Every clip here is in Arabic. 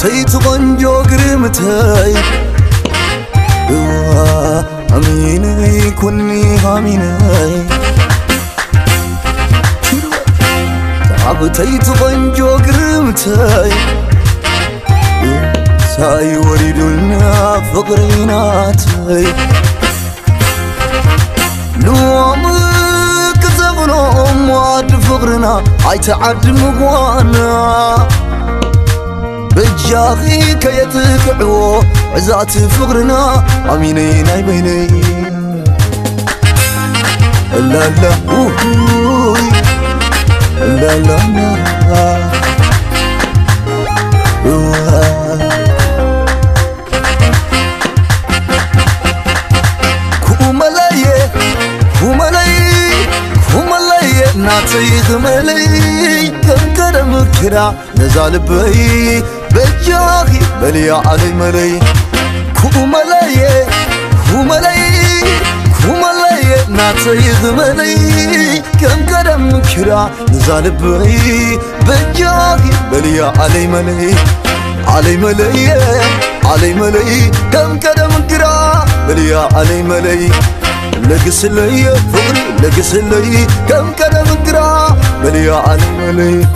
تيت غنجو قرمتي أميني كني هاميني تعبتيت غنجو قرمتي ساي وريدنا فقريناتي لوم كتبنا مواد فقرنا عيتعد مقوانا. بجاغي كيتقعو عزات فقرنا اميني ناي بيني لا لا أوهوي. لا لا لا. كوملايه كوملايه كوملايه ناتي غملايه كم بجاغي بلي علي ملي كوملاية كوملاية كوملاية. ناتي غملايه كم كرم كرا نزال بي بجاغي بلي علي ملي علي ملي علي ملي كم كرم كرا بلي علي ملي لقس لي فقري لقس لي كم كرم كرا بلي علي ملي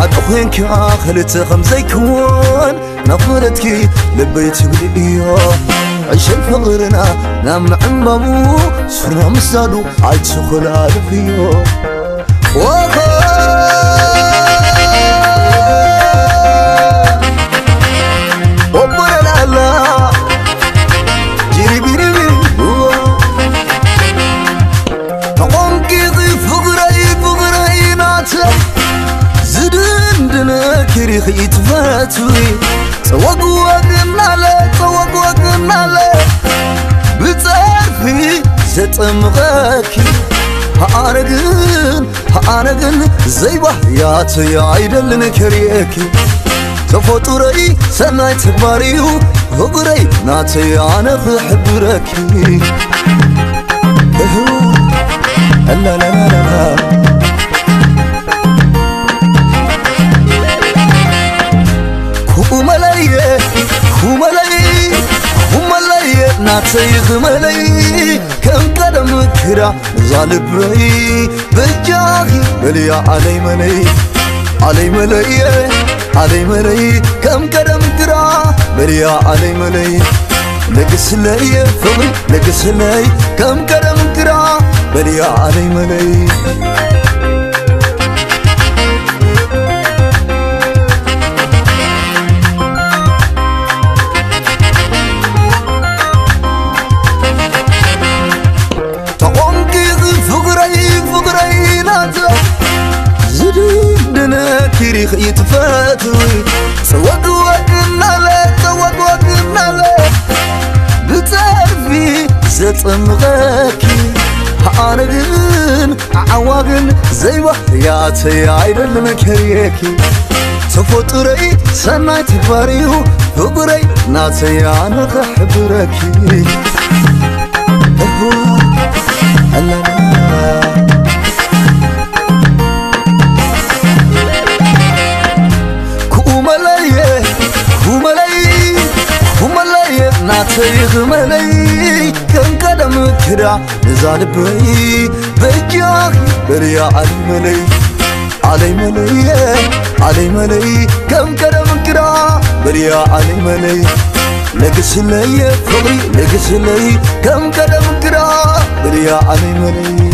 عاد خوينك خلت خمسة يكون نفرتك لبيت بليا عيش فقرنا نام عمامو. صرنا مسادو عيد سخلا فيو تاريخ يتفاتوي توقوقم نالي توقوقم نالي بتعرفي زتمغاكي هأنا جن هأنا جن زي وحياتي عيدل نكريكي تفطري سمعي تكباريو هقري ناتي أنا في حبركي لا لا لا لا, لا. ኩመለየ ናተይ ክመለይ ከም ቀደም ክራ እዛ ልበይ በጃኺ በልያ ኣለይ መለይ ኣለይ መለየ ኣለይ መለይ ከም ቀደም ክራ በልያ ኣለይ መለይ ለግስለየ ፍቕሪ ለግስለይ ከም ቀደም ክራ በልያ ኣለይ መለይ كريخ يتفاتوي سوق وقنا له سوق وقنا له بتعرفي زطمغاكي هارغن عواغن زي وحياتي عيدن كريكي تفطري سناي تباريو فقري ناتي أنا خحبركي خملي كان قدم كرا نزال بي بجاك بريا علي ملي علي ملي علي ملي كم قدم كرا بريا علي ملي لقس لي فضي لقس لي كم قدم كرا بريا علي ملي